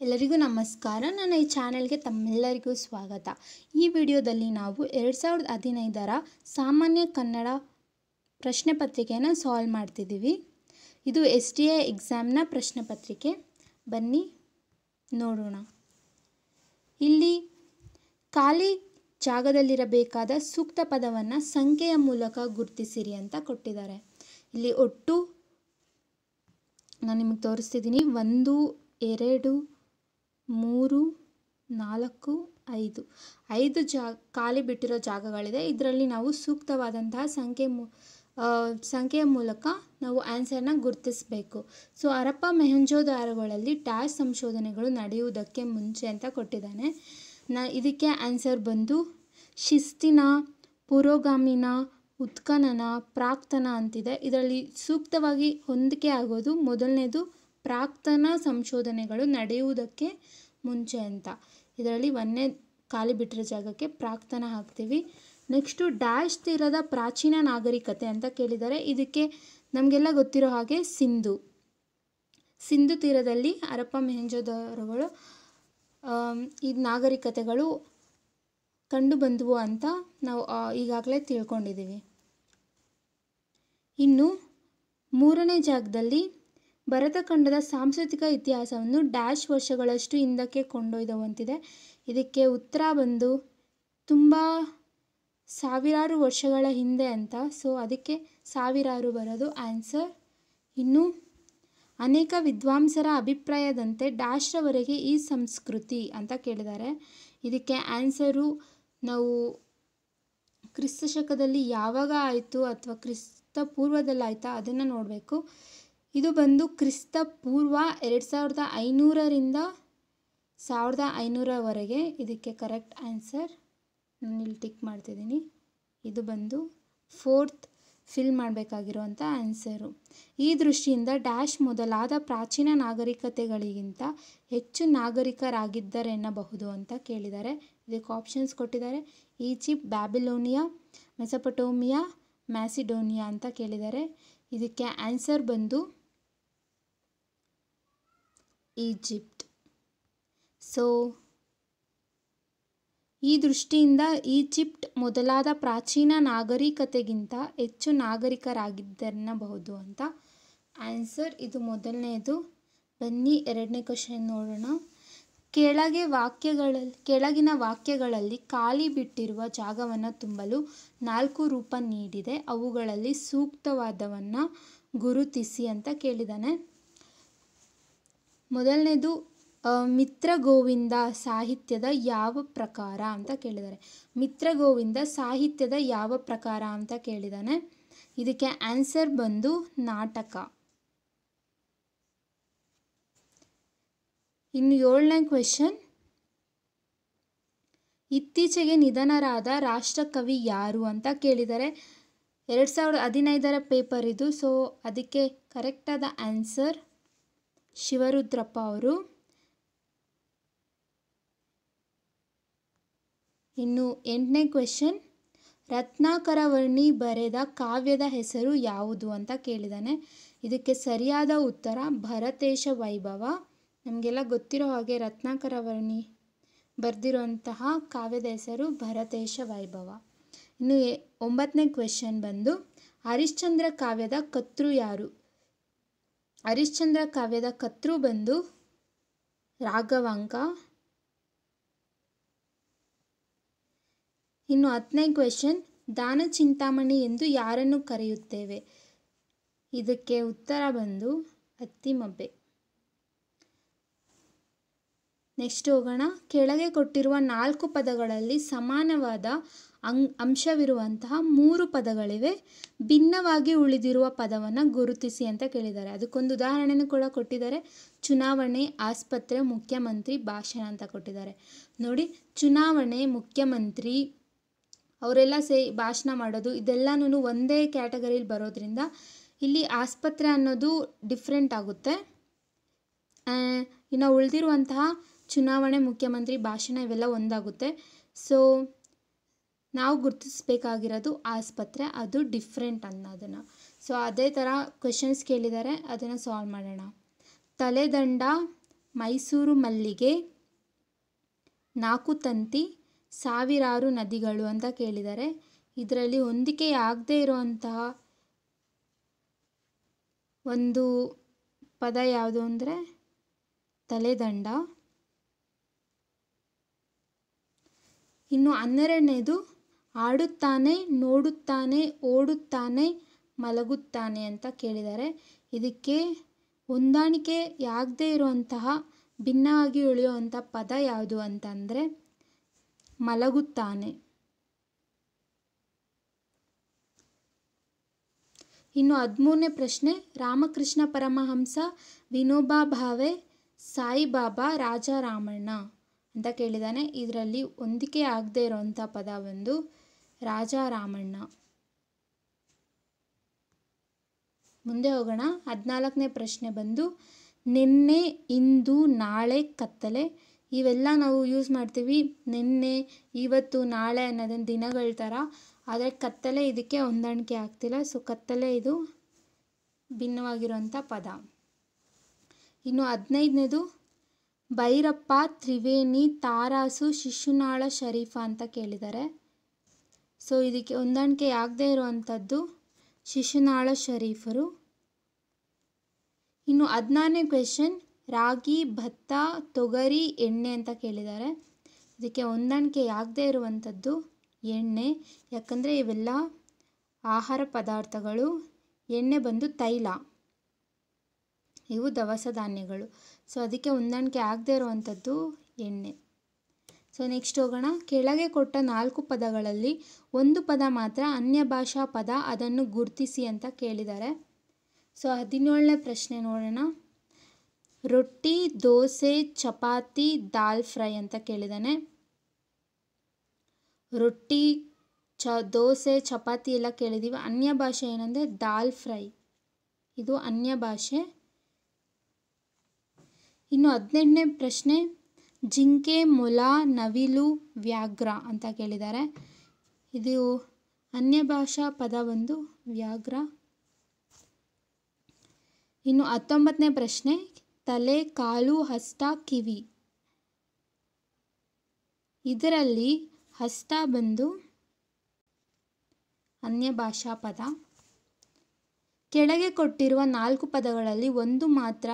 ಎಲ್ಲರಿಗೂ ನಮಸ್ಕಾರ. ನನ್ನ ಈ ಚಾನೆಲ್ಗೆ ತಮ್ಮೆಲ್ಲರಿಗೂ ಸ್ವಾಗತ. ಈ ವಿಡಿಯೋದಲ್ಲಿ ನಾವು ಎರಡು ಸಾವಿರದ ಹದಿನೈದರ ಸಾಮಾನ್ಯ ಕನ್ನಡ ಪ್ರಶ್ನೆ ಪತ್ರಿಕೆಯನ್ನು ಸಾಲ್ವ್ ಮಾಡ್ತಿದ್ದೀವಿ. ಇದು ಎಸ್ ಡಿ ಎ ಎಕ್ಸಾಮ್ನ ಪ್ರಶ್ನೆ ಪತ್ರಿಕೆ. ಬನ್ನಿ, ನೋಡೋಣ. ಇಲ್ಲಿ ಖಾಲಿ ಜಾಗದಲ್ಲಿರಬೇಕಾದ ಸೂಕ್ತ ಪದವನ್ನು ಸಂಖ್ಯೆಯ ಮೂಲಕ ಗುರುತಿಸಿರಿ ಅಂತ ಕೊಟ್ಟಿದ್ದಾರೆ. ಇಲ್ಲಿ ಒಟ್ಟು, ನಾನು ನಿಮಗೆ ತೋರಿಸ್ತಿದ್ದೀನಿ, ಒಂದು, ಎರಡು ಮೂರು, ನಾಲ್ಕು, ಐದು. ಐದು ಜಾ, ಖಾಲಿ ಬಿಟ್ಟಿರೋ ಜಾಗಗಳಿದೆ. ಇದರಲ್ಲಿ ನಾವು ಸೂಕ್ತವಾದಂತಹ ಸಂಖ್ಯೆ ಮೂ ಸಂಖ್ಯೆಯ ಮೂಲಕ ನಾವು ಆನ್ಸರ್ನ ಗುರುತಿಸಬೇಕು. ಸೊ ಹರಪ್ಪ ಮೆಹಂಜೋದಾರಗಳಲ್ಲಿ ಡ್ಯಾಶ್ ಸಂಶೋಧನೆಗಳು ನಡೆಯುವುದಕ್ಕೆ ಮುಂಚೆ ಅಂತ ಕೊಟ್ಟಿದ್ದಾನೆ. ನ, ಇದಕ್ಕೆ ಆನ್ಸರ್ ಬಂದು, ಶಿಸ್ತಿನ, ಪುರೋಗಾಮಿನ, ಉತ್ಖನನ, ಪ್ರಾಕ್ತನ ಅಂತಿದೆ. ಇದರಲ್ಲಿ ಸೂಕ್ತವಾಗಿ ಹೊಂದಿಕೆ ಆಗೋದು ಮೊದಲನೇದು ಪ್ರಾಕ್ತನ ಸಂಶೋಧನೆಗಳು ನಡೆಯುವುದಕ್ಕೆ ಮುಂಚೆ ಅಂತ. ಇದರಲ್ಲಿ ಒಂದನೇ ಖಾಲಿ ಬಿಟ್ಟಿರೋ ಜಾಗಕ್ಕೆ ಪ್ರಾಕ್ತನ ಹಾಕ್ತೀವಿ. ನೆಕ್ಸ್ಟು ಡ್ಯಾಶ್ ತೀರದ ಪ್ರಾಚೀನ ನಾಗರಿಕತೆ ಅಂತ ಕೇಳಿದ್ದಾರೆ. ಇದಕ್ಕೆ ನಮಗೆಲ್ಲ ಗೊತ್ತಿರೋ ಹಾಗೆ ಸಿಂಧು. ಸಿಂಧು ತೀರದಲ್ಲಿ ಹರಪ್ಪ ಮೆಹಂಜೋದವರುಗಳು ಈ ನಾಗರಿಕತೆಗಳು ಕಂಡು ಬಂದವು ಅಂತ ನಾವು ಈಗಾಗಲೇ ತಿಳ್ಕೊಂಡಿದ್ದೀವಿ. ಇನ್ನು ಮೂರನೇ ಜಾಗದಲ್ಲಿ ಭರತಖಂಡದ ಸಾಂಸ್ಕೃತಿಕ ಇತಿಹಾಸವನ್ನು ಡ್ಯಾಶ್ ವರ್ಷಗಳಷ್ಟು ಹಿಂದಕ್ಕೆ ಕೊಂಡೊಯ್ದವಂತಿದೆ. ಇದಕ್ಕೆ ಉತ್ತರ ಬಂದು ತುಂಬ ಸಾವಿರಾರು ವರ್ಷಗಳ ಹಿಂದೆ ಅಂತ. ಸೊ ಅದಕ್ಕೆ ಸಾವಿರಾರು ಬರೋದು. ಆನ್ಸರ್ ಇನ್ನು ಅನೇಕ ವಿದ್ವಾಂಸರ ಅಭಿಪ್ರಾಯದಂತೆ ಡ್ಯಾಶ್ರವರೆಗೆ ಈ ಸಂಸ್ಕೃತಿ ಅಂತ ಕೇಳಿದ್ದಾರೆ. ಇದಕ್ಕೆ ಆನ್ಸರು, ನಾವು ಕ್ರಿಸ್ತ ಶಕದಲ್ಲಿ ಯಾವಾಗ ಆಯಿತು ಅಥವಾ ಕ್ರಿಸ್ತ ಪೂರ್ವದಲ್ಲಿ ಆಯಿತಾ ಅದನ್ನು ನೋಡಬೇಕು. ಇದು ಬಂದು ಕ್ರಿಸ್ತ ಪೂರ್ವ ಎರಡು ಸಾವಿರದ ಐನೂರರಿಂದ ಸಾವಿರದ ಐನೂರವರೆಗೆ ಇದಕ್ಕೆ ಕರೆಕ್ಟ್ ಆನ್ಸರ್ ನಾನು ಇಲ್ಲಿ ಟಿಕ್ ಮಾಡ್ತಿದ್ದೀನಿ. ಇದು ಬಂದು ಫೋರ್ತ್ ಫಿಲ್ ಮಾಡಬೇಕಾಗಿರುವಂಥ ಆನ್ಸರು. ಈ ದೃಷ್ಟಿಯಿಂದ ಡ್ಯಾಶ್ ಮೊದಲಾದ ಪ್ರಾಚೀನ ನಾಗರಿಕತೆಗಳಿಗಿಂತ ಹೆಚ್ಚು ನಾಗರಿಕರಾಗಿದ್ದರೆನ್ನಬಹುದು ಅಂತ ಕೇಳಿದ್ದಾರೆ. ಇದಕ್ಕೆ ಆಪ್ಷನ್ಸ್ ಕೊಟ್ಟಿದ್ದಾರೆ. ಈಜಿಪ್ಟ್, ಬ್ಯಾಬಿಲೋನಿಯಾ, ಮೆಸಪಟೋಮಿಯಾ, ಮ್ಯಾಸಿಡೋನಿಯಾ ಅಂತ ಕೇಳಿದ್ದಾರೆ. ಇದಕ್ಕೆ ಆನ್ಸರ್ ಬಂದು ಈಜಿಪ್ಟ್. ಸೊ ಈ ದೃಷ್ಟಿಯಿಂದ ಈಜಿಪ್ಟ್ ಮೊದಲಾದ ಪ್ರಾಚೀನ ನಾಗರಿಕತೆಗಿಂತ ಹೆಚ್ಚು ನಾಗರಿಕರಾಗಿದ್ದೆನ್ನಬಹುದು ಅಂತ ಆನ್ಸರ್ ಇದು ಮೊದಲನೆಯದು ಬನ್ನಿ ಎರಡನೇ ಕ್ವಶನ್ ನೋಡೋಣ. ಕೆಳಗೆ ವಾಕ್ಯಗಳಲ್ಲಿ, ಕೆಳಗಿನ ವಾಕ್ಯಗಳಲ್ಲಿ ಖಾಲಿ ಬಿಟ್ಟಿರುವ ಜಾಗವನ್ನು ತುಂಬಲು ನಾಲ್ಕು ರೂಪ ನೀಡಿದೆ. ಅವುಗಳಲ್ಲಿ ಸೂಕ್ತವಾದವನ್ನು ಗುರುತಿಸಿ ಅಂತ ಕೇಳಿದ್ದಾನೆ ಮೊದಲನೇದು ಆ, ಮಿತ್ರ ಗೋವಿಂದ ಸಾಹಿತ್ಯದ ಯಾವ ಪ್ರಕಾರ ಅಂತ ಕೇಳಿದ್ದಾರೆ. ಮಿತ್ರ ಗೋವಿಂದ ಸಾಹಿತ್ಯದ ಯಾವ ಪ್ರಕಾರ ಅಂತ ಕೇಳಿದ್ದಾನೆ ಇದಕ್ಕೆ ಆನ್ಸರ್ ಬಂದು ನಾಟಕ. ಇನ್ನು ಏಳನೇ ಕ್ವೆಶನ್ ಇತ್ತೀಚೆಗೆ ನಿಧನರಾದ ರಾಷ್ಟ್ರಕವಿ ಯಾರು ಅಂತ ಕೇಳಿದ್ದಾರೆ ಎರಡು ಸಾವಿರದ ಹದಿನೈದರ ಪೇಪರ್ ಇದು. ಸೊ ಅದಕ್ಕೆ ಕರೆಕ್ಟಾದ ಆನ್ಸರ್ ಶಿವರುದ್ರಪ್ಪ ಅವರು. ಇನ್ನು ಎಂಟನೇ ಕ್ವೆಶನ್ ರತ್ನಾಕರವರ್ಣಿ ಬರೆದ ಕಾವ್ಯದ ಹೆಸರು ಯಾವುದು ಅಂತ ಕೇಳಿದ್ದಾನೆ ಇದಕ್ಕೆ ಸರಿಯಾದ ಉತ್ತರ ಭರತೇಶ ವೈಭವ. ನಮಗೆಲ್ಲ ಗೊತ್ತಿರೋ ಹಾಗೆ ರತ್ನಾಕರವರ್ಣಿ ಬರೆದಿರುವಂತಹ ಕಾವ್ಯದ ಹೆಸರು ಭರತೇಶ ವೈಭವ. ಇನ್ನು ಒಂಬತ್ತನೇ ಕ್ವೆಶನ್ ಬಂದು, ಹರಿಶ್ಚಂದ್ರ ಕಾವ್ಯದ ಕತ್ರು ಯಾರು? ಹರಿಶ್ಚಂದ್ರ ಕಾವ್ಯದ ಕರ್ತೃ ಬಂದು ರಾಘವಾಂಕ. ಇನ್ನು ಹತ್ತನೇ ಕ್ವೆಶನ್ ದಾನ ಚಿಂತಾಮಣಿ ಎಂದು ಯಾರನ್ನು ಕರೆಯುತ್ತೇವೆ? ಇದಕ್ಕೆ ಉತ್ತರ ಬಂದು ಅತ್ತಿಮಬ್ಬೆ ನೆಕ್ಸ್ಟ್ ಹೋಗೋಣ. ಕೆಳಗೆ ಕೊಟ್ಟಿರುವ ನಾಲ್ಕು ಪದಗಳಲ್ಲಿ ಸಮಾನವಾದ ಅಂ ಅಂಶವಿರುವಂತಹ ಮೂರು ಪದಗಳಿವೆ. ಭಿನ್ನವಾಗಿ ಉಳಿದಿರುವ ಪದವನ್ನು ಗುರುತಿಸಿ ಅಂತ ಕೇಳಿದ್ದಾರೆ. ಅದಕ್ಕೊಂದು ಉದಾಹರಣೆನೂ ಕೂಡ ಕೊಟ್ಟಿದ್ದಾರೆ. ಚುನಾವಣೆ, ಆಸ್ಪತ್ರೆ, ಮುಖ್ಯಮಂತ್ರಿ, ಭಾಷಣ ಅಂತ ಕೊಟ್ಟಿದ್ದಾರೆ. ನೋಡಿ, ಚುನಾವಣೆ, ಮುಖ್ಯಮಂತ್ರಿ, ಅವರೆಲ್ಲ ಸೇ, ಭಾಷಣ ಮಾಡೋದು ಇದೆಲ್ಲನೂ ಒಂದೇ ಕ್ಯಾಟಗರಿಲಿ ಬರೋದ್ರಿಂದ ಇಲ್ಲಿ ಆಸ್ಪತ್ರೆ ಅನ್ನೋದು ಡಿಫ್ರೆಂಟ್ ಆಗುತ್ತೆ. ಇನ್ನು ಉಳಿದಿರುವಂತಹ ಚುನಾವಣೆ, ಮುಖ್ಯಮಂತ್ರಿ, ಭಾಷಣ ಇವೆಲ್ಲ ಒಂದಾಗುತ್ತೆ. ಸೊ ನಾವು ಗುರುತಿಸಬೇಕಾಗಿರೋದು ಆಸ್ಪತ್ರೆ, ಅದು ಡಿಫ್ರೆಂಟ್ ಅನ್ನೋದನ್ನು. ಸೊ ಅದೇ ಥರ ಕ್ವೆಶನ್ಸ್ ಕೇಳಿದ್ದಾರೆ ಅದನ್ನು ಸಾಲ್ವ್ ಮಾಡೋಣ. ತಲೆದಂಡ, ಮೈಸೂರು ಮಲ್ಲಿಗೆ, ನಾಲ್ಕು ತಂತಿ, ಸಾವಿರಾರು ನದಿಗಳು ಅಂತ ಕೇಳಿದ್ದಾರೆ ಇದರಲ್ಲಿ ಹೊಂದಿಕೆ ಆಗದೇ ಇರುವಂತಹ ಒಂದು ಪದ ಯಾವುದು ಅಂದರೆ? ತಲೆದಂಡ. ಇನ್ನು ಹನ್ನೆರಡನೇದು ಆಡುತ್ತಾನೆ, ನೋಡುತ್ತಾನೆ, ಓಡುತ್ತಾನೆ, ಮಲಗುತ್ತಾನೆ ಅಂತ ಕೇಳಿದ್ದಾರೆ. ಇದಕ್ಕೆ ಹೊಂದಾಣಿಕೆ ಆಗದೇ ಇರುವಂತಹ ಭಿನ್ನವಾಗಿ ಉಳಿಯುವಂಥ ಪದ ಯಾವುದು ಅಂತಂದರೆ ಮಲಗುತ್ತಾನೆ. ಇನ್ನು ಹದಿಮೂರನೇ ಪ್ರಶ್ನೆ, ರಾಮಕೃಷ್ಣ ಪರಮಹಂಸ, ವಿನೋಬಾ ಭಾವೆ, ಸಾಯಿಬಾಬಾ, ರಾಜಾರಾಮಣ್ಣ ಅಂತ ಕೇಳಿದ್ದಾನೆ. ಇದರಲ್ಲಿ ಹೊಂದಿಕೆ ಆಗದೆ ಇರೋವಂಥ ಪದ ಒಂದು ರಾಜಾರಾಮಣ್ಣ. ಮುಂದೆ ಹೋಗೋಣ. ಹದಿನಾಲ್ಕನೇ ಪ್ರಶ್ನೆ ಬಂದು, ನಿನ್ನೆ, ಇಂದು, ನಾಳೆ, ಕತ್ತಲೆ, ಇವೆಲ್ಲ ನಾವು ಯೂಸ್ ಮಾಡ್ತೀವಿ. ನಿನ್ನೆ, ಇವತ್ತು, ನಾಳೆ ಅನ್ನೋದನ್ನು ದಿನಗಳ ಥರ. ಆದರೆ ಕತ್ತಲೆ ಇದಕ್ಕೆ ಹೊಂದಾಣಿಕೆ ಆಗ್ತಿಲ್ಲ. ಸೊ ಕತ್ತಲೆ ಇದು ಭಿನ್ನವಾಗಿರುವಂಥ ಪದ. ಇನ್ನು ಹದಿನೈದನೇದು, ಭೈರಪ್ಪ ತ್ರಿವೇಣಿ ತಾರಾಸು ಶಿಶುನಾಳ ಶರೀಫ ಅಂತ ಕೇಳಿದ್ದಾರೆ. ಸೊ ಇದಕ್ಕೆ ಹೊಂದಾಣಿಕೆ ಆಗದೇ ಇರುವಂಥದ್ದು ಶಿಶುನಾಳ ಶರೀಫರು. ಇನ್ನು ಹದಿನಾರನೇ ಕ್ವೆಶನ್ ರಾಗಿ, ಭತ್ತ, ತೊಗರಿ, ಎಣ್ಣೆ ಅಂತ ಕೇಳಿದ್ದಾರೆ. ಇದಕ್ಕೆ ಹೊಂದಾಣಿಕೆ ಆಗದೇ ಇರುವಂಥದ್ದು ಎಣ್ಣೆ. ಯಾಕಂದರೆ ಇವೆಲ್ಲ ಆಹಾರ ಪದಾರ್ಥಗಳು. ಎಣ್ಣೆ ಬಂದು ತೈಲ. ಇವು ದವಸ ಧಾನ್ಯಗಳು. ಸೊ ಅದಕ್ಕೆ ಹೊಂದಾಣಿಕೆ ಆಗದೆ ಇರುವಂಥದ್ದು ಎಣ್ಣೆ. ಸೊ ನೆಕ್ಸ್ಟ್ ಹೋಗೋಣ. ಕೆಳಗೆ ಕೊಟ್ಟ ನಾಲ್ಕು ಪದಗಳಲ್ಲಿ ಒಂದು ಪದ ಮಾತ್ರ ಅನ್ಯ ಭಾಷಾ ಪದ ಅದನ್ನು ಗುರುತಿಸಿ ಅಂತ ಕೇಳಿದ್ದಾರೆ. ಸೊ ಹದಿನೇಳನೇ ಪ್ರಶ್ನೆ ನೋಡೋಣ. ರೊಟ್ಟಿ, ದೋಸೆ, ಚಪಾತಿ, ದಾಲ್ ಫ್ರೈ ಅಂತ ಕೇಳಿದ್ದಾನೆ. ರೊಟ್ಟಿ, ಚ, ದೋಸೆ, ಚಪಾತಿ ಎಲ್ಲ ಕೇಳಿದ್ದೀವಿ. ಅನ್ಯ ಭಾಷೆ ಏನಂದರೆ ದಾಲ್ ಫ್ರೈ. ಇದು ಅನ್ಯ ಭಾಷೆ. ಇನ್ನು ಹದಿನೆಂಟನೇ ಪ್ರಶ್ನೆ. ಜಿಂಕೆ, ಮೊಲ, ನವಿಲು, ವ್ಯಾಘ್ರ ಅಂತ ಕೇಳಿದ್ದಾರೆ. ಇದು ಅನ್ಯ ಭಾಷಾ ಪದ ಒಂದು, ವ್ಯಾಘ್ರ. ಇನ್ನು ಹತ್ತೊಂಬತ್ತನೇ ಪ್ರಶ್ನೆ, ತಲೆ, ಕಾಲು, ಹಸ್ತ, ಕಿವಿ. ಇದರಲ್ಲಿ ಹಸ್ತ ಬಂದು ಅನ್ಯ ಭಾಷಾ ಪದ. ಕೆಳಗೆ ಕೊಟ್ಟಿರುವ ನಾಲ್ಕು ಪದಗಳಲ್ಲಿ ಒಂದು ಮಾತ್ರ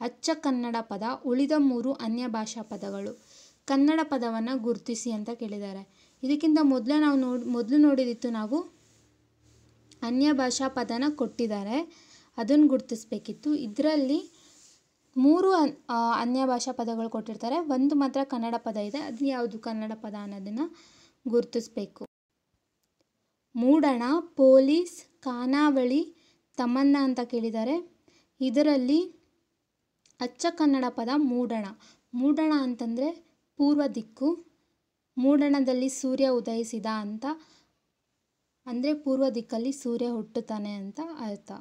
ಅಚ್ಚ ಕನ್ನಡ ಪದ ಉಳಿದ ಮೂರು ಅನ್ಯ ಭಾಷಾ ಪದಗಳು. ಕನ್ನಡ ಪದವನ್ನು ಗುರುತಿಸಿ ಅಂತ ಕೇಳಿದ್ದಾರೆ. ಇದಕ್ಕಿಂತ ಮೊದಲೇ ನಾವು ನೋಡಿ, ಮೊದಲು ನೋಡಿದಿತ್ತು ನಾವು ಅನ್ಯ ಭಾಷಾ ಪದನ ಕೊಟ್ಟಿದ್ದಾರೆ. ಅದನ್ನು ಗುರುತಿಸ್ಬೇಕಿತ್ತು. ಇದರಲ್ಲಿ ಮೂರು ಅನ್ ಅನ್ಯ ಭಾಷಾ ಪದಗಳು ಕೊಟ್ಟಿರ್ತಾರೆ. ಒಂದು ಮಾತ್ರ ಕನ್ನಡ ಪದ ಇದೆ. ಅದು ಯಾವುದು ಕನ್ನಡ ಪದ ಅನ್ನೋದನ್ನು ಗುರುತಿಸ್ಬೇಕು. ಮೂಡಣ, ಪೊಲೀಸ್ ಖಾನಾವಳಿ ತಮನ್ನ ಅಂತ ಕೇಳಿದ್ದಾರೆ. ಇದರಲ್ಲಿ ಅಚ್ಚ ಕನ್ನಡ ಪದ ಮೂಡಣ. ಮೂಡಣ ಅಂತಂದರೆ ಪೂರ್ವ ದಿಕ್ಕು. ಮೂಡಣದಲ್ಲಿ ಸೂರ್ಯ ಉದಯಿಸಿದ ಅಂತ. ಅಂದರೆ ಪೂರ್ವ ದಿಕ್ಕಲ್ಲಿ ಸೂರ್ಯ ಹುಟ್ಟುತ್ತಾನೆ ಅಂತ ಅರ್ಥ.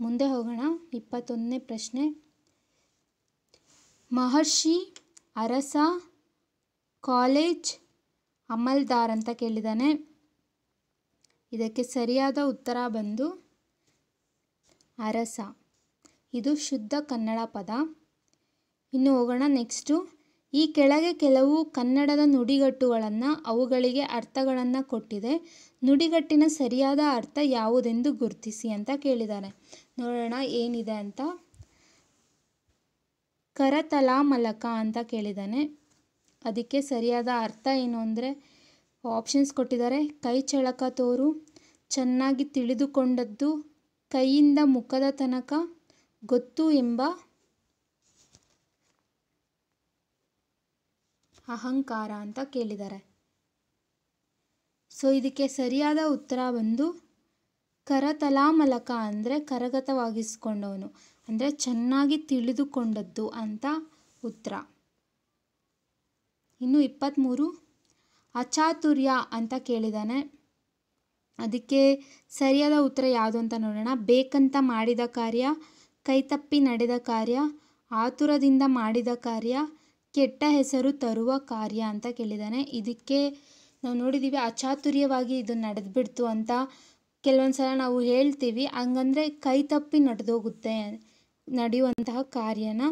ಮುಂದೆ ಹೋಗೋಣ. ಇಪ್ಪತ್ತೊಂದನೇ ಪ್ರಶ್ನೆ. ಮಹರ್ಷಿ ಅರಸ ಕಾಲೇಜ್ ಅಮಲ್ದಾರ್ ಅಂತ ಕೇಳಿದ್ದಾನೆ ಇದಕ್ಕೆ ಸರಿಯಾದ ಉತ್ತರ ಬಂದು ಅರಸ. ಇದು ಶುದ್ಧ ಕನ್ನಡ ಪದ. ಇನ್ನು ಹೋಗೋಣ ನೆಕ್ಸ್ಟು ಈ ಕೆಳಗೆ ಕೆಲವು ಕನ್ನಡದ ನುಡಿಗಟ್ಟುಗಳನ್ನು, ಅವುಗಳಿಗೆ ಅರ್ಥಗಳನ್ನು ಕೊಟ್ಟಿದೆ. ನುಡಿಗಟ್ಟಿನ ಸರಿಯಾದ ಅರ್ಥ ಯಾವುದೆಂದು ಗುರುತಿಸಿ ಅಂತ ಕೇಳಿದ್ದಾರೆ ನೋಡೋಣ ಏನಿದೆ ಅಂತ. ಕರತಲಾಮಲಕ ಅಂತ ಕೇಳಿದ್ದಾನೆ ಅದಕ್ಕೆ ಸರಿಯಾದ ಅರ್ಥ ಏನು ಅಂದರೆ ಆಪ್ಷನ್ಸ್ ಕೊಟ್ಟಿದ್ದಾರೆ ಕೈ ಚಳಕ ತೋರು, ಚೆನ್ನಾಗಿ ತಿಳಿದುಕೊಂಡದ್ದು, ಕೈಯಿಂದ ಮುಖದ ತನಕ ಗೊತ್ತು ಎಂಬ ಅಹಂಕಾರ ಅಂತ ಕೇಳಿದ್ದಾರೆ. ಸೊ ಇದಕ್ಕೆ ಸರಿಯಾದ ಉತ್ತರ ಬಂದು ಕರತಲಾಮಲಕ ಅಂದರೆ ಕರಗತವಾಗಿಸಿಕೊಂಡವನು, ಅಂದರೆ ಚೆನ್ನಾಗಿ ತಿಳಿದುಕೊಂಡದ್ದು ಅಂತ ಉತ್ತರ. ಇನ್ನು ಇಪ್ಪತ್ತ್ಮೂರು ಅಚಾತುರ್ಯ ಅಂತ ಕೇಳಿದ್ದಾನೆ ಅದಕ್ಕೆ ಸರಿಯಾದ ಉತ್ತರ ಯಾವುದು ಅಂತ ನೋಡೋಣ. ಬೇಕಂತ ಮಾಡಿದ ಕಾರ್ಯ ಕೈತಪ್ಪಿ ನಡೆದ ಕಾರ್ಯ, ಆತುರದಿಂದ ಮಾಡಿದ ಕಾರ್ಯ, ಕೆಟ್ಟ ಹೆಸರು ತರುವ ಕಾರ್ಯ ಅಂತ ಕೇಳಿದ್ದಾನೆ. ಇದಕ್ಕೆ ನಾವು ನೋಡಿದ್ದೀವಿ ಅಚಾತುರ್ಯವಾಗಿ ಇದು ನಡೆದ್ಬಿಡ್ತು ಅಂತ ಕೆಲವೊಂದು ಸಲ ನಾವು ಹೇಳ್ತೀವಿ. ಹಂಗಂದರೆ ಕೈ ತಪ್ಪಿ ನಡೆದೋಗುತ್ತೆ, ನಡೆಯುವಂತಹ ಕಾರ್ಯನ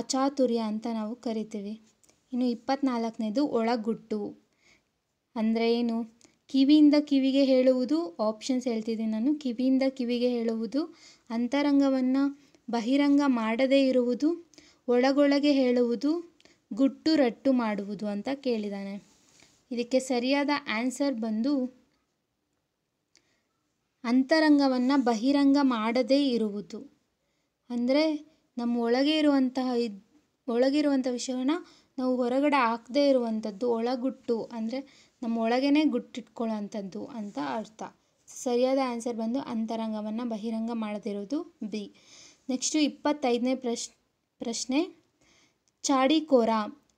ಅಚಾತುರ್ಯ ಅಂತ ನಾವು ಕರಿತೀವಿ. ಇನ್ನು ಇಪ್ಪತ್ನಾಲ್ಕನೇದು ಒಳಗುಟ್ಟು. ಅಂದರೆ ಏನು? ಕಿವಿಯಿಂದ ಕಿವಿಗೆ ಹೇಳುವುದು ಆಪ್ಷನ್ಸ್ ಹೇಳ್ತಿದ್ದೀನಿ ನಾನು. ಕಿವಿಯಿಂದ ಕಿವಿಗೆ ಹೇಳುವುದು, ಅಂತರಂಗವನ್ನು ಬಹಿರಂಗ ಮಾಡದೇ ಇರುವುದು, ಒಳಗೊಳಗೆ ಹೇಳುವುದು, ಗುಟ್ಟು ರಟ್ಟು ಮಾಡುವುದು ಅಂತ ಕೇಳಿದ್ದಾನೆ ಇದಕ್ಕೆ ಸರಿಯಾದ ಆನ್ಸರ್ ಬಂದು ಅಂತರಂಗವನ್ನು ಬಹಿರಂಗ ಮಾಡದೇ ಇರುವುದು. ಅಂದರೆ ನಮ್ಮ ಒಳಗೆ ಇರುವಂತಹ ಇದ್ ಒಳಗಿರುವಂಥ ವಿಷಯವನ್ನು ನಾವು ಹೊರಗಡೆ ಹಾಕದೇ ಇರುವಂಥದ್ದು ಒಳಗುಟ್ಟು. ಅಂದರೆ ನಮ್ಮ ಒಳಗೇ ಗುಟ್ಟಿಟ್ಕೊಳ್ಳೋವಂಥದ್ದು ಅಂತ ಅರ್ಥ. ಸರಿಯಾದ ಆನ್ಸರ್ ಬಂದು ಅಂತರಂಗವನ್ನು ಬಹಿರಂಗ ಮಾಡದಿರೋದು ಬಿ ನೆಕ್ಸ್ಟು ಇಪ್ಪತ್ತೈದನೇ ಪ್ರಶ್, ಪ್ರಶ್ನೆ. ಚಾಡಿಕೋರ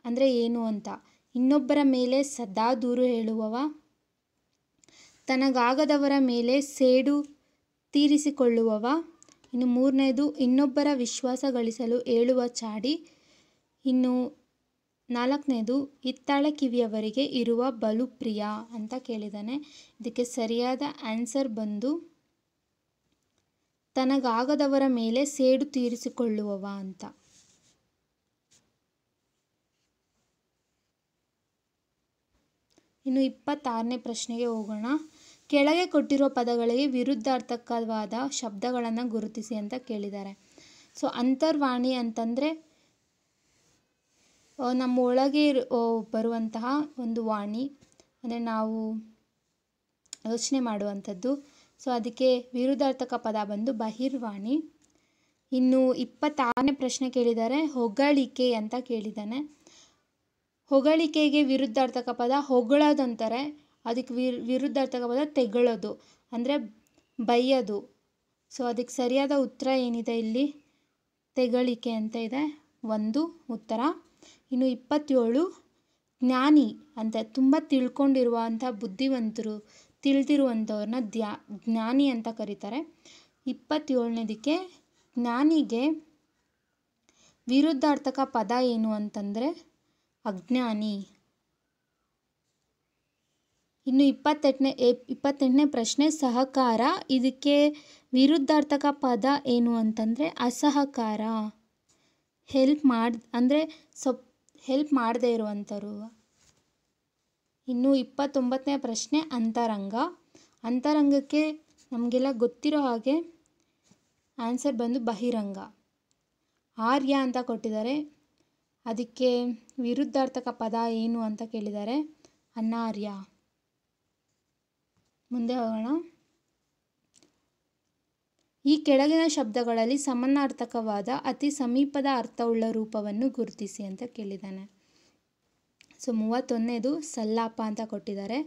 ಅಂದರೆ ಏನು ಅಂತ? ಇನ್ನೊಬ್ಬರ ಮೇಲೆ ಸದಾ ದೂರು ಹೇಳುವವ, ತನಗಾಗದವರ ಮೇಲೆ ಸೇಡು ತೀರಿಸಿಕೊಳ್ಳುವವ, ಇನ್ನು ಮೂರನೇದು ಇನ್ನೊಬ್ಬರ ವಿಶ್ವಾಸ ಗಳಿಸಲು ಏಳುವ ಚಾಡಿ, ಇನ್ನು ನಾಲ್ಕನೇದು ಹಿತ್ತಾಳೆ ಕಿವಿಯವರಿಗೆ ಇರುವ ಬಲು ಪ್ರಿಯ ಅಂತ ಕೇಳಿದ್ದಾನೆ ಇದಕ್ಕೆ ಸರಿಯಾದ ಆನ್ಸರ್ ಬಂದು, ತನಗಾಗದವರ ಮೇಲೆ ಸೇಡು ತೀರಿಸಿಕೊಳ್ಳುವವ ಅಂತ. ಇನ್ನು ಇಪ್ಪತ್ತಾರನೇ ಪ್ರಶ್ನೆಗೆ ಹೋಗೋಣ. ಕೆಳಗೆ ಕೊಟ್ಟಿರುವ ಪದಗಳಿಗೆ ವಿರುದ್ಧಾರ್ಥಕವಾದ ಶಬ್ದಗಳನ್ನು ಗುರುತಿಸಿ ಅಂತ ಕೇಳಿದ್ದಾರೆ ಸೊ, ಅಂತರ್ವಾಣಿ ಅಂತಂದರೆ ನಮ್ಮ ಒಳಗೆ ಬರುವಂತಹ ಒಂದು ವಾಣಿ, ಅಂದರೆ ನಾವು ಯೋಚನೆ ಮಾಡುವಂಥದ್ದು. ಸೊ ಅದಕ್ಕೆ ವಿರುದ್ಧಾರ್ಥಕ ಪದ ಬಂದು ಬಹಿರ್ವಾಣಿ. ಇನ್ನು ಇಪ್ಪತ್ತಾರನೇ ಪ್ರಶ್ನೆ ಕೇಳಿದ್ದಾರೆ, ಹೊಗಳಿಕೆ ಅಂತ ಕೇಳಿದ್ದಾನೆ. ಹೊಗಳಿಕೆಗೆ ವಿರುದ್ಧಾರ್ಥಕ ಪದ ಹೊಗಳೋದಂತಾರೆ ಅದಕ್ಕೆ ವಿರ್, ವಿರುದ್ಧಾರ್ಥಕ ಪದ ತೆಗಳೋದು, ಅಂದರೆ ಬೈಯೋದು. ಸೊ ಅದಕ್ಕೆ ಸರಿಯಾದ ಉತ್ತರ ಏನಿದೆ ಇಲ್ಲಿ? ತೆಗಳಿಕೆ ಅಂತ ಇದೆ, ಒಂದು ಉತ್ತರ. ಇನ್ನು ಇಪ್ಪತ್ತೇಳು, ಜ್ಞಾನಿ ಅಂತ ತುಂಬ ತಿಳ್ಕೊಂಡಿರುವಂಥ ಬುದ್ಧಿವಂತರು, ತಿಳಿದಿರುವಂಥವ್ರನ್ನ ದ್ಯಾ, ಜ್ಞಾನಿ ಅಂತ ಕರೀತಾರೆ. ಇಪ್ಪತ್ತೇಳನೇದಕ್ಕೆ, ಜ್ಞಾನಿಗೆ ವಿರುದ್ಧಾರ್ಥಕ ಪದ ಏನು ಅಂತಂದರೆ ಅಜ್ಞಾನಿ. ಇನ್ನು ಇಪ್ಪತ್ತೆಂಟನೇ ಇಪ್ಪತ್ತೆಂಟನೇ ಪ್ರಶ್ನೆ, ಸಹಕಾರ, ಇದಕ್ಕೆ ವಿರುದ್ಧಾರ್ಥಕ ಪದ ಏನು ಅಂತಂದರೆ ಅಸಹಕಾರ. ಹೆಲ್ಪ್ ಮಾಡಿ, ಅಂದರೆ ಸ್ವಲ್ಪ ಹೆಲ್ಪ್ ಮಾಡದೇ ಇರುವಂಥವ್ರು. ಇನ್ನು ಇಪ್ಪತ್ತೊಂಬತ್ತನೇ ಪ್ರಶ್ನೆ, ಅಂತರಂಗ. ಅಂತರಂಗಕ್ಕೆ ನಮಗೆಲ್ಲ ಗೊತ್ತಿರೋ ಹಾಗೆ ಆನ್ಸರ್ ಬಂದು ಬಹಿರಂಗ. ಆರ್ಯ ಅಂತ ಕೊಟ್ಟಿದ್ದಾರೆ. ಅದಕ್ಕೆ ವಿರುದ್ಧಾರ್ಥಕ ಪದ ಏನು ಅಂತ ಕೇಳಿದ್ದಾರೆ. ಅನಾರ್ಯ. ಮುಂದೆ ಹೋಗೋಣ. ಈ ಕೆಳಗಿನ ಶಬ್ದಗಳಲ್ಲಿ ಸಮಾನಾರ್ಥಕವಾದ, ಅತಿ ಸಮೀಪದ ಅರ್ಥವುಳ್ಳ ರೂಪವನ್ನು ಗುರುತಿಸಿ ಅಂತ ಕೇಳಿದ್ದಾನೆ. ಸೊ, ಮೂವತ್ತೊಂದನೇದು ಸಲ್ಲಾಪ ಅಂತ ಕೊಟ್ಟಿದ್ದಾರೆ.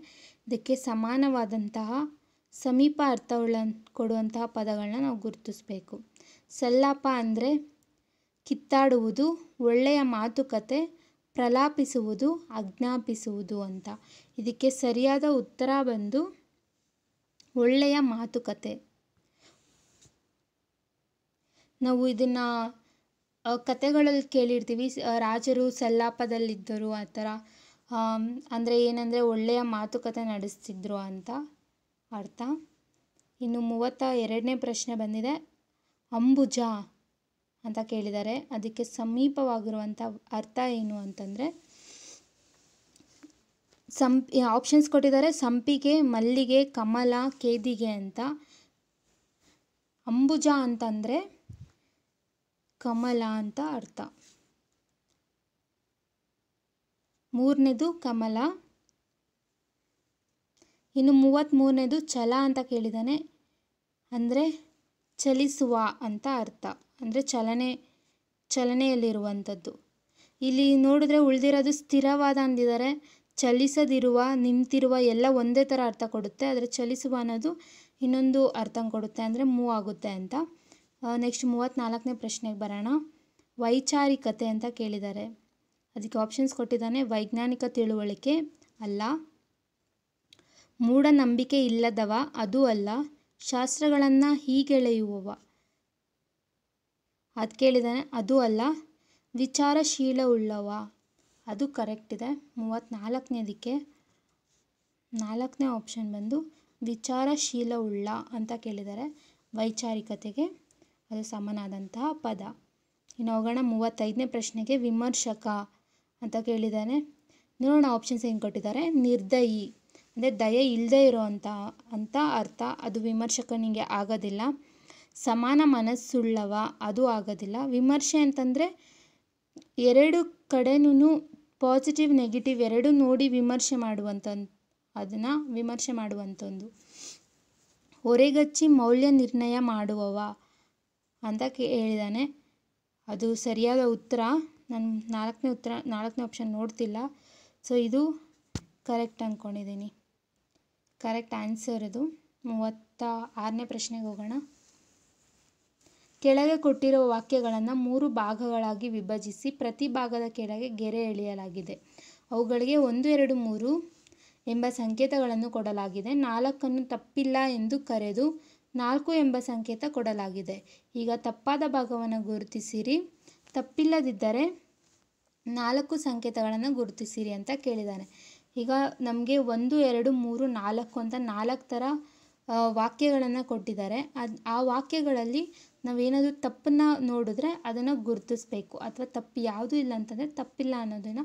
ಇದಕ್ಕೆ ಸಮಾನವಾದಂತಹ, ಸಮೀಪ ಅರ್ಥವುಳ್ಳ ಕೊಡುವಂತಹ ಪದಗಳನ್ನ ನಾವು ಗುರುತಿಸಬೇಕು. ಸಲ್ಲಾಪ ಅಂದರೆ ಕಿತ್ತಾಡುವುದು, ಒಳ್ಳೆಯ ಮಾತುಕತೆ, ಪ್ರಲಾಪಿಸುವುದು, ಆಜ್ಞಾಪಿಸುವುದು ಅಂತ. ಇದಕ್ಕೆ ಸರಿಯಾದ ಉತ್ತರ ಬಂದು ಒಳ್ಳೆಯ ಮಾತುಕತೆ. ನಾವು ಇದನ್ನು ಕತೆಗಳಲ್ಲಿ ಕೇಳಿರ್ತೀವಿ. ರಾಜರು ಸಲ್ಲಾಪದಲ್ಲಿದ್ದರು ಆ ಥರ. ಅಂದರೆ ಏನಂದರೆ ಒಳ್ಳೆಯ ಮಾತುಕತೆ ನಡೆಸ್ತಿದ್ರು ಅಂತ ಅರ್ಥ. ಇನ್ನು ಮೂವತ್ತ ಎರಡನೇ ಪ್ರಶ್ನೆ ಬಂದಿದೆ. ಅಂಬುಜ ಅಂತ ಕೇಳಿದ್ದಾರೆ. ಅದಕ್ಕೆ ಸಮೀಪವಾಗಿರುವಂಥ ಅರ್ಥ ಏನು ಅಂತಂದರೆ, ಸಂಪ್ ಆಪ್ಷನ್ಸ್ ಕೊಟ್ಟಿದ್ದಾರೆ. ಸಂಪಿಗೆ, ಮಲ್ಲಿಗೆ, ಕಮಲ, ಕೇದಿಗೆ ಅಂತ. ಅಂಬುಜ ಅಂತಂದರೆ ಕಮಲ ಅಂತ ಅರ್ಥ. ಮೂರನೇದು ಕಮಲ. ಇನ್ನು ಮೂವತ್ತ್ಮೂರನೇದು ಛಲ ಅಂತ ಕೇಳಿದ್ದಾನೆ ಅಂದರೆ ಚಲಿಸುವ ಅಂತ ಅರ್ಥ. ಅಂದರೆ ಚಲನೆ, ಚಲನೆಯಲ್ಲಿರುವಂಥದ್ದು. ಇಲ್ಲಿ ನೋಡಿದ್ರೆ ಉಳಿದಿರೋದು ಸ್ಥಿರವಾದ ಅಂದಿದ್ದಾರೆ. ಚಲಿಸದಿರುವ, ನಿಂತಿರುವ ಎಲ್ಲ ಒಂದೇ ಥರ ಅರ್ಥ ಕೊಡುತ್ತೆ. ಆದರೆ ಚಲಿಸುವ ಅನ್ನೋದು ಇನ್ನೊಂದು ಅರ್ಥ ಕೊಡುತ್ತೆ. ಅಂದರೆ ಮೂವ್ ಆಗುತ್ತೆ ಅಂತ. ನೆಕ್ಸ್ಟ್ ಮೂವತ್ತ್ನಾಲ್ಕನೇ ಪ್ರಶ್ನೆಗೆ ಬರೋಣ. ವೈಚಾರಿಕತೆ ಅಂತ ಕೇಳಿದ್ದಾರೆ. ಅದಕ್ಕೆ ಆಪ್ಷನ್ಸ್ ಕೊಟ್ಟಿದ್ದಾನೆ, ವೈಜ್ಞಾನಿಕ ತಿಳುವಳಿಕೆ ಅಲ್ಲ, ಮೂಢನಂಬಿಕೆ ಇಲ್ಲದವ ಅದು ಅಲ್ಲ, ಶಾಸ್ತ್ರಗಳನ್ನು ಹೀಗೆಳೆಯುವವ ಅದು ಕೇಳಿದ್ದಾನೆ, ಅದು ಅಲ್ಲ ವಿಚಾರಶೀಲ ಉಳ್ಳವ ಅದು ಕರೆಕ್ಟ್ ಇದೆ. ಮೂವತ್ತ್ನಾಲ್ಕನೇದಕ್ಕೆ ನಾಲ್ಕನೇ ಆಪ್ಷನ್ ಬಂದು ವಿಚಾರಶೀಲ ಉಳ್ಳ ಅಂತ ಕೇಳಿದ್ದಾರೆ ವೈಚಾರಿಕತೆಗೆ. ಅದು ಸಮನಾದಂತಹ ಪದ. ಇನ್ನು ಹೋಗೋಣ, ಮೂವತ್ತೈದನೇ ಪ್ರಶ್ನೆಗೆ ವಿಮರ್ಶಕ ಅಂತ ಕೇಳಿದ್ದಾನೆ. ನೋಡೋಣ ಆಪ್ಷನ್ಸ್ ಏನು ಕೊಟ್ಟಿದ್ದಾರೆ. ನಿರ್ದಯಿ, ಅಂದರೆ ದಯೆ ಇಲ್ಲದೆ ಇರೋ ಅಂತ ಅಂತ ಅರ್ಥ. ಅದು ವಿಮರ್ಶಕನಿಗೆ ಆಗೋದಿಲ್ಲ. ಸಮಾನ ಮನಸ್ಸುಳ್ಳವ, ಅದು ಆಗೋದಿಲ್ಲ. ವಿಮರ್ಶೆ ಅಂತಂದರೆ ಎರಡು ಕಡೆನೂ ಪಾಸಿಟಿವ್ ನೆಗೆಟಿವ್ ಎರಡೂ ನೋಡಿ ವಿಮರ್ಶೆ ಮಾಡುವಂಥ ಅದನ್ನು ವಿಮರ್ಶೆ ಮಾಡುವಂಥದ್ದು ಹೊರೆಗಚ್ಚಿ ಮೌಲ್ಯ ನಿರ್ಣಯ ಮಾಡುವವ ಅಂತ ಹೇಳಿದ್ದಾನೆ ಅದು ಸರಿಯಾದ ಉತ್ತರ. ನಾನು ನಾಲ್ಕನೇ ಉತ್ತರ, ನಾಲ್ಕನೇ ಆಪ್ಷನ್ ನೋಡ್ತಿಲ್ಲ. ಸೊ ಇದು ಕರೆಕ್ಟ್ ಅಂದ್ಕೊಂಡಿದ್ದೀನಿ ಕರೆಕ್ಟ್ ಆನ್ಸರ್ ಇದು. ಮೂವತ್ತ ಆರನೇ ಪ್ರಶ್ನೆಗೆ ಹೋಗೋಣ. ಕೆಳಗೆ ಕೊಟ್ಟಿರೋ ವಾಕ್ಯಗಳನ್ನು ಮೂರು ಭಾಗಗಳಾಗಿ ವಿಭಜಿಸಿ ಪ್ರತಿ ಭಾಗದ ಕೆಳಗೆ ಗೆರೆ ಎಳೆಯಲಾಗಿದೆ. ಅವುಗಳಿಗೆ ಒಂದು, ಎರಡು, ಮೂರು ಎಂಬ ಸಂಕೇತಗಳನ್ನು ಕೊಡಲಾಗಿದೆ. ನಾಲ್ಕನ್ನು ತಪ್ಪಿಲ್ಲ ಎಂದು ಕರೆದು ನಾಲ್ಕು ಎಂಬ ಸಂಕೇತ ಕೊಡಲಾಗಿದೆ. ಈಗ ತಪ್ಪಾದ ಭಾಗವನ್ನು ಗುರುತಿಸಿರಿ. ತಪ್ಪಿಲ್ಲದಿದ್ದರೆ ನಾಲ್ಕು ಸಂಕೇತಗಳನ್ನು ಗುರುತಿಸಿರಿ ಅಂತ ಕೇಳಿದ್ದಾನೆ ಈಗ ನಮಗೆ ಒಂದು, ಎರಡು, ಮೂರು, ನಾಲ್ಕು ಅಂತ ನಾಲ್ಕು ಥರ ವಾಕ್ಯಗಳನ್ನು ಕೊಟ್ಟಿದ್ದಾರೆ. ಅದು, ಆ ವಾಕ್ಯಗಳಲ್ಲಿ ನಾವೇನಾದರೂ ತಪ್ಪನ್ನು ನೋಡಿದ್ರೆ ಅದನ್ನು ಗುರುತಿಸ್ಬೇಕು. ಅಥವಾ ತಪ್ಪು ಯಾವುದೂ ಇಲ್ಲ ಅಂತಂದರೆ ತಪ್ಪಿಲ್ಲ ಅನ್ನೋದನ್ನು,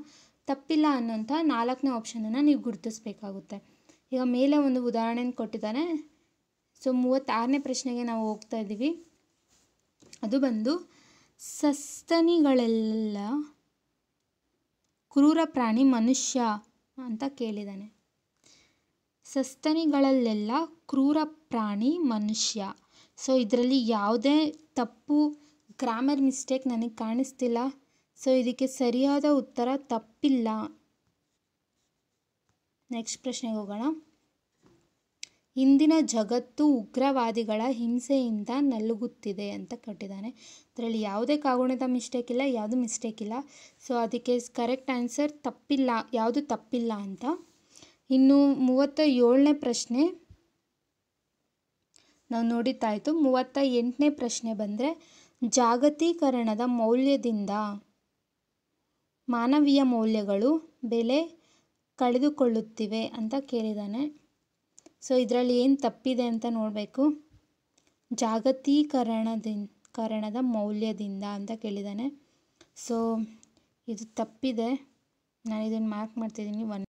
ತಪ್ಪಿಲ್ಲ ಅನ್ನೋಂಥ ನಾಲ್ಕನೇ ಆಪ್ಷನನ್ನು ನೀವು ಗುರುತಿಸ್ಬೇಕಾಗುತ್ತೆ. ಈಗ ಮೇಲೆ ಒಂದು ಉದಾಹರಣೆ ಕೊಟ್ಟಿದ್ದಾನೆ ಸೊ ಮೂವತ್ತಾರನೇ ಪ್ರಶ್ನೆಗೆ ನಾವು ಹೋಗ್ತಾ ಇದ್ದೀವಿ. ಅದು ಬಂದು, ಸಸ್ತನಿಗಳೆಲ್ಲ ಕ್ರೂರ ಪ್ರಾಣಿ ಮನುಷ್ಯ ಅಂತ ಕೇಳಿದ್ದಾನೆ. ಸಸ್ತನಿಗಳಲ್ಲೆಲ್ಲ ಕ್ರೂರ ಪ್ರಾಣಿ ಮನುಷ್ಯ. ಸೊ ಇದರಲ್ಲಿ ಯಾವುದೇ ತಪ್ಪು, ಗ್ರಾಮರ್ ಮಿಸ್ಟೇಕ್ ನನಗೆ ಕಾಣಿಸ್ತಿಲ್ಲ. ಸೊ ಇದಕ್ಕೆ ಸರಿಯಾದ ಉತ್ತರ ತಪ್ಪಿಲ್ಲ. ನೆಕ್ಸ್ಟ್ ಪ್ರಶ್ನೆಗೆ ಹೋಗೋಣ. ಇಂದಿನ ಜಗತ್ತು ಉಗ್ರವಾದಿಗಳ ಹಿಂಸೆಯಿಂದ ನಲುಗುತ್ತಿದೆ ಅಂತ ಕೊಟ್ಟಿದ್ದಾನೆ. ಅದರಲ್ಲಿ ಯಾವುದೇ ಕಾಗುಣದ ಮಿಸ್ಟೇಕ್ ಇಲ್ಲ, ಯಾವುದು ಮಿಸ್ಟೇಕ್ ಇಲ್ಲ. ಸೊ ಅದಕ್ಕೆ ಕರೆಕ್ಟ್ ಆನ್ಸರ್ ತಪ್ಪಿಲ್ಲ, ಯಾವುದು ತಪ್ಪಿಲ್ಲ ಅಂತ. ಇನ್ನು ಮೂವತ್ತ ಏಳನೇ ಪ್ರಶ್ನೆ. ನಾವು ನೋಡಿದ್ದಾಯಿತು ಮೂವತ್ತ ಎಂಟನೇ ಪ್ರಶ್ನೆ ಬಂದರೆ, ಜಾಗತೀಕರಣದ ಮೌಲ್ಯದಿಂದ ಮಾನವೀಯ ಮೌಲ್ಯಗಳು ಬೆಲೆ ಕಳೆದುಕೊಳ್ಳುತ್ತಿವೆ ಅಂತ ಕೇಳಿದ್ದಾನೆ ಸೊ ಇದರಲ್ಲಿ ಏನು ತಪ್ಪಿದೆ ಅಂತ ನೋಡಬೇಕು. ಜಾಗತೀಕರಣದಿಂದ ಕರಣದ ಮೌಲ್ಯದಿಂದ ಅಂತ ಕೇಳಿದ್ದಾನೆ ಸೊ ಇದು ತಪ್ಪಿದೆ. ನಾನು ಇದನ್ನು ಮಾರ್ಕ್ ಮಾಡ್ತಿದ್ದೀನಿ ಒನ್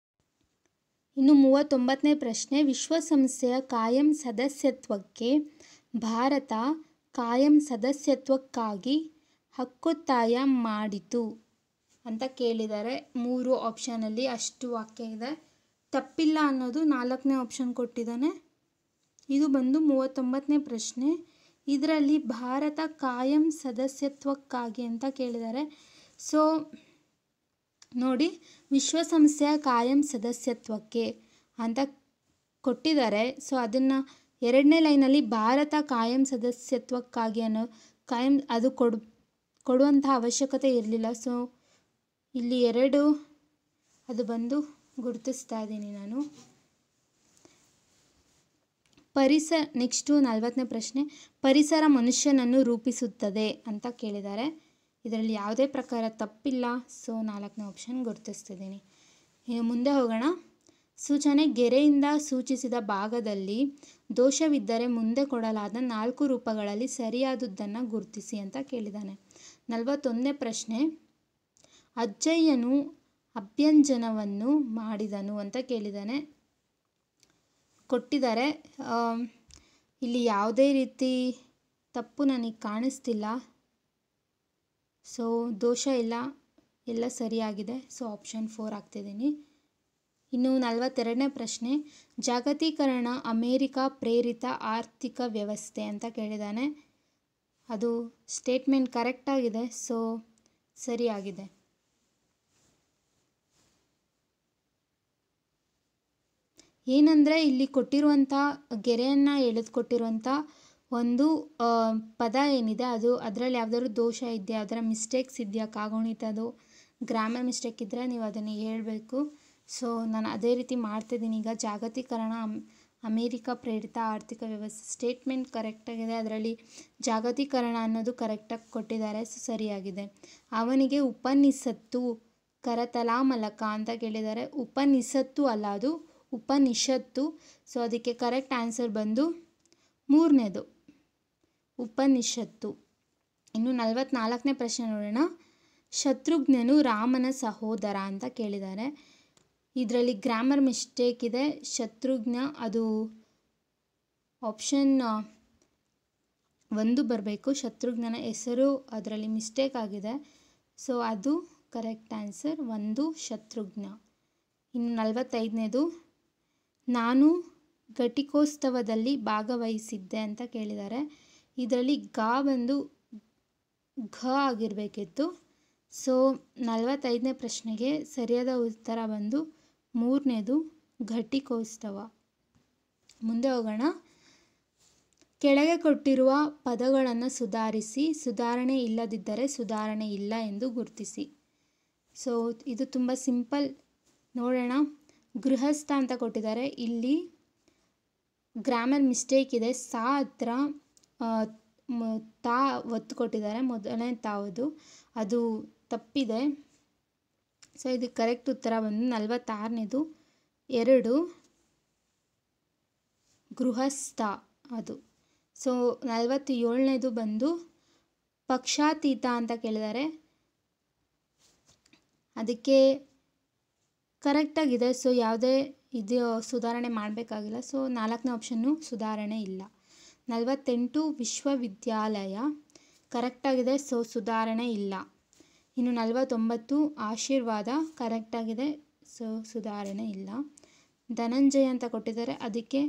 ಇನ್ನು ಮೂವತ್ತೊಂಬತ್ತನೇ ಪ್ರಶ್ನೆ. ವಿಶ್ವಸಂಸ್ಥೆಯ ಕಾಯಂ ಸದಸ್ಯತ್ವಕ್ಕೆ ಭಾರತ ಕಾಯಂ ಸದಸ್ಯತ್ವಕ್ಕಾಗಿ ಹಕ್ಕೊತ್ತಾಯ ಮಾಡಿತು ಅಂತ ಕೇಳಿದ್ದಾರೆ ಮೂರು ಆಪ್ಷನಲ್ಲಿ ಅಷ್ಟು ವಾಕ್ಯ ಇದೆ. ತಪ್ಪಿಲ್ಲ ಅನ್ನೋದು ನಾಲ್ಕನೇ ಆಪ್ಷನ್ ಕೊಟ್ಟಿದ್ದಾನೆ. ಇದು ಬಂದು ಮೂವತ್ತೊಂಬತ್ತನೇ ಪ್ರಶ್ನೆ. ಇದರಲ್ಲಿ ಭಾರತ ಕಾಯಂ ಸದಸ್ಯತ್ವಕ್ಕಾಗಿ ಅಂತ ಕೇಳಿದ್ದಾರೆ. ಸೊ ನೋಡಿ, ವಿಶ್ವಸಂಸ್ಥೆಯ ಕಾಯಂ ಸದಸ್ಯತ್ವಕ್ಕೆ ಅಂತ ಕೊಟ್ಟಿದ್ದಾರೆ. ಸೊ ಅದನ್ನು ಎರಡನೇ ಲೈನಲ್ಲಿ ಭಾರತ ಕಾಯಂ ಸದಸ್ಯತ್ವಕ್ಕಾಗಿ ಅನ್ನೋ ಕಾಯಂ ಅದು ಕೊಡು ಕೊಡುವಂಥ ಅವಶ್ಯಕತೆ ಇರಲಿಲ್ಲ. ಸೊ ಇಲ್ಲಿ ಎರಡು, ಅದು ಬಂದು ಗುರುತಿಸ್ತಾ ಇದ್ದೀನಿ ನಾನು. ಪರಿಸ ನೆಕ್ಸ್ಟು ನಲವತ್ತನೇ ಪ್ರಶ್ನೆ, ಪರಿಸರ ಮನುಷ್ಯನನ್ನು ರೂಪಿಸುತ್ತದೆ ಅಂತ ಕೇಳಿದ್ದಾರೆ. ಇದರಲ್ಲಿ ಯಾವುದೇ ಪ್ರಕಾರ ತಪ್ಪಿಲ್ಲ. ಸೊ ನಾಲ್ಕನೇ ಆಪ್ಷನ್ ಗುರುತಿಸ್ತಿದ್ದೀನಿ. ಮುಂದೆ ಹೋಗೋಣ. ಸೂಚನೆ, ಗೆರೆಯಿಂದ ಸೂಚಿಸಿದ ಭಾಗದಲ್ಲಿ ದೋಷವಿದ್ದರೆ ಮುಂದೆ ಕೊಡಲಾದ ನಾಲ್ಕು ರೂಪಗಳಲ್ಲಿ ಸರಿಯಾದದ್ದನ್ನು ಗುರುತಿಸಿ ಅಂತ ಕೇಳಿದ್ದಾನೆ. ನಲವತ್ತೊಂದನೇ ಪ್ರಶ್ನೆ, ಅಜ್ಜಯ್ಯನು ಅಭ್ಯಂಜನವನ್ನು ಮಾಡಿದನು ಅಂತ ಕೇಳಿದ್ದಾನೆ ಕೊಟ್ಟಿದ್ದಾರೆ. ಇಲ್ಲಿ ಯಾವುದೇ ರೀತಿ ತಪ್ಪು ನನಗೆ ಕಾಣಿಸ್ತಿಲ್ಲ. ಸೊ, ದೋಷ ಇಲ್ಲ. ಎಲ್ಲ ಸರಿಯಾಗಿದೆ. ಸೊ ಆಪ್ಷನ್ ಫೋರ್ ಆಗ್ತಿದ್ದೀನಿ. ಇನ್ನು ನಲವತ್ತೆರಡನೇ ಪ್ರಶ್ನೆ. ಜಾಗತೀಕರಣ ಅಮೇರಿಕ ಪ್ರೇರಿತ ಆರ್ಥಿಕ ವ್ಯವಸ್ಥೆ ಅಂತ ಕೇಳಿದ್ದಾನೆ ಅದು ಸ್ಟೇಟ್ಮೆಂಟ್ ಕರೆಕ್ಟಾಗಿದೆ ಸೊ, ಸರಿಯಾಗಿದೆ. ಏನಂದರೆ ಇಲ್ಲಿ ಕೊಟ್ಟಿರುವಂಥ, ಗೆರೆಯನ್ನು ಎಳೆದುಕೊಟ್ಟಿರುವಂಥ ಒಂದು ಪದ ಏನಿದೆ ಅದು ಅದರಲ್ಲಿ ಯಾವ್ದಾದ್ರು ದೋಷ ಇದೆಯಾ ಅದರ ಮಿಸ್ಟೇಕ್ಸ್ ಇದೆಯಾ ಕಾಗುಣಿತದು ಗ್ರಾಮರ್ ಮಿಸ್ಟೇಕ್ ಇದ್ದರೆ ನೀವು ಅದನ್ನು ಹೇಳಬೇಕು. ಸೊ ನಾನು ಅದೇ ರೀತಿ ಮಾಡ್ತಿದ್ದೀನಿ ಈಗ ಜಾಗತೀಕರಣ ಅಮೇರಿಕ ಪ್ರೇರಿತ ಆರ್ಥಿಕ ವ್ಯವಸ್ಥೆ ಸ್ಟೇಟ್ಮೆಂಟ್ ಕರೆಕ್ಟಾಗಿದೆ ಅದರಲ್ಲಿ ಜಾಗತೀಕರಣ ಅನ್ನೋದು ಕರೆಕ್ಟಾಗಿ ಕೊಟ್ಟಿದ್ದಾರೆ. ಸೊ ಸರಿಯಾಗಿದೆ. ಅವನಿಗೆ ಉಪನಿಷತ್ತು ಕರತಲಾಮಲಕ ಅಂತ ಕೇಳಿದ್ದಾರೆ. ಉಪನಿಸತ್ತು ಅಲ್ಲ ಅದು ಉಪನಿಷತ್ತು. ಸೊ ಅದಕ್ಕೆ ಕರೆಕ್ಟ್ ಆನ್ಸರ್ ಬಂದು ಮೂರನೇದು. ಉಪನಿಷತ್ತು. ಇನ್ನು ನಲವತ್ನಾಲ್ಕನೇ ಪ್ರಶ್ನೆ ನೋಡೋಣ. ಶತ್ರುಘ್ನನು ರಾಮನ ಸಹೋದರ ಅಂತ ಕೇಳಿದ್ದಾರೆ. ಇದರಲ್ಲಿ ಗ್ರಾಮರ್ ಮಿಸ್ಟೇಕ್ ಇದೆ. ಶತ್ರುಘ್ನ ಅದು ಆಪ್ಷನ್ ಒಂದು ಬರಬೇಕು. ಶತ್ರುಘ್ನನ ಹೆಸರು ಅದರಲ್ಲಿ ಮಿಸ್ಟೇಕ್ ಆಗಿದೆ. ಸೊ ಅದು ಕರೆಕ್ಟ್ ಆನ್ಸರ್ ಒಂದು ಶತ್ರುಘ್ನ. ಇನ್ನು ನಲವತ್ತೈದನೇದು. ನಾನು ಘಟಿಕೋತ್ಸವದಲ್ಲಿ ಭಾಗವಹಿಸಿದ್ದೆ ಅಂತ ಕೇಳಿದ್ದಾರೆ. ಇದರಲ್ಲಿ ಗಾ ಬಂದು ಘ ಆಗಿರಬೇಕಿತ್ತು. ಸೊ, ನಲವತ್ತೈದನೇ ಪ್ರಶ್ನೆಗೆ ಸರಿಯಾದ ಉತ್ತರ ಬಂದು ಮೂರನೇದು ಘಟಿಕೋತ್ಸವ. ಮುಂದೆ ಹೋಗೋಣ. ಕೆಳಗೆ ಕೊಟ್ಟಿರುವ ಪದಗಳನ್ನು ಸುಧಾರಿಸಿ, ಸುಧಾರಣೆ ಇಲ್ಲದಿದ್ದರೆ ಸುಧಾರಣೆ ಇಲ್ಲ ಎಂದು ಗುರುತಿಸಿ. ಸೊ, ಇದು ತುಂಬ ಸಿಂಪಲ್. ನೋಡೋಣ. ಗೃಹಸ್ಥ ಅಂತ ಕೊಟ್ಟಿದ್ದಾರೆ. ಇಲ್ಲಿ ಗ್ರಾಮರ್ ಮಿಸ್ಟೇಕ್ ಇದೆ. ಸಾ ಹತ್ರ ತಾ ಒತ್ತು ಕೊಟ್ಟಿದ್ದಾರೆ. ಮೊದಲನೇ ತಾವದು. ಅದು ತಪ್ಪಿದೆ. ಸೊ ಇದು ಕರೆಕ್ಟ್ ಉತ್ತರ ಬಂದು ನಲವತ್ತಾರನೇದು. ಎರಡು ಗೃಹಸ್ಥ ಅದು. ಸೊ ನಲವತ್ತೇಳನೇದು ಬಂದು ಪಕ್ಷಾತೀತ ಅಂತ ಕೇಳಿದ್ದಾರೆ. ಅದಕ್ಕೆ ಕರೆಕ್ಟಾಗಿದೆ. ಸೊ, ಯಾವುದೇ ಇದು ಸುಧಾರಣೆ ಮಾಡಬೇಕಾಗಿಲ್ಲ. ಸೊ, ನಾಲ್ಕನೇ ಆಪ್ಷನ್ನು ಸುಧಾರಣೆ ಇಲ್ಲ. ನಲವತ್ತೆಂಟು, ವಿಶ್ವವಿದ್ಯಾಲಯ. ಕರೆಕ್ಟಾಗಿದೆ. ಸೊ, ಸುಧಾರಣೆ ಇಲ್ಲ. ಇನ್ನು ನಲವತ್ತೊಂಬತ್ತು, ಆಶೀರ್ವಾದ. ಕರೆಕ್ಟಾಗಿದೆ. ಸೊ, ಸುಧಾರಣೆ ಇಲ್ಲ. ಧನಂಜಯ ಅಂತ ಕೊಟ್ಟಿದ್ದಾರೆ. ಅದಕ್ಕೆ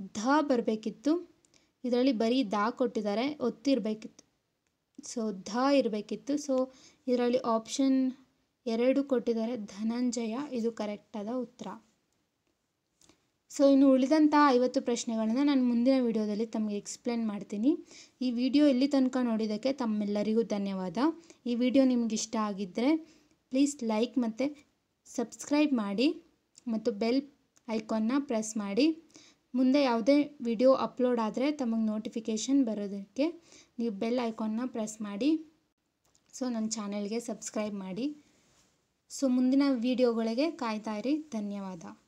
ಧ ಬರಬೇಕಿತ್ತು. ಇದರಲ್ಲಿ ಬರೀ ದ ಕೊಟ್ಟಿದ್ದಾರೆ. ಒತ್ತಿರಬೇಕಿತ್ತು. ಸೊ, ಧ ಇರಬೇಕಿತ್ತು. ಸೊ, ಇದರಲ್ಲಿ ಆಪ್ಷನ್ ಎರಡು ಕೊಟ್ಟಿದ್ದಾರೆ. ಧನಂಜಯ, ಇದು ಕರೆಕ್ಟಾದ ಉತ್ತರ. ಸೊ ಇನ್ನು ಉಳಿದಂಥ ಐವತ್ತು ಪ್ರಶ್ನೆಗಳನ್ನು ನಾನು ಮುಂದಿನ ವಿಡಿಯೋದಲ್ಲಿ ತಮಗೆ ಎಕ್ಸ್ಪ್ಲೇನ್ ಮಾಡ್ತೀನಿ. ಈ ವಿಡಿಯೋ ಇಲ್ಲಿ ತನಕ ನೋಡಿದ್ದಕ್ಕೆ ತಮ್ಮೆಲ್ಲರಿಗೂ ಧನ್ಯವಾದ. ಈ ವಿಡಿಯೋ ನಿಮ್ಗೆ ಇಷ್ಟ ಆಗಿದ್ದರೆ ಪ್ಲೀಸ್ ಲೈಕ್ ಮತ್ತು ಸಬ್ಸ್ಕ್ರೈಬ್ ಮಾಡಿ ಮತ್ತು ಬೆಲ್ ಐಕಾನ್ನ ಪ್ರೆಸ್ ಮಾಡಿ. ಮುಂದೆ ಯಾವುದೇ ವಿಡಿಯೋ ಅಪ್ಲೋಡ್ ಆದರೆ ತಮಗೆ ನೋಟಿಫಿಕೇಷನ್ ಬರೋದಕ್ಕೆ ನೀವು ಬೆಲ್ ಐಕಾನ್ನ ಪ್ರೆಸ್ ಮಾಡಿ. ಸೊ ನನ್ನ ಚಾನೆಲ್ಗೆ ಸಬ್ಸ್ಕ್ರೈಬ್ ಮಾಡಿ. ಸೊ ಮುಂದಿನ ವಿಡಿಯೋಗಳಿಗೆ ಇರಿ. ಧನ್ಯವಾದ.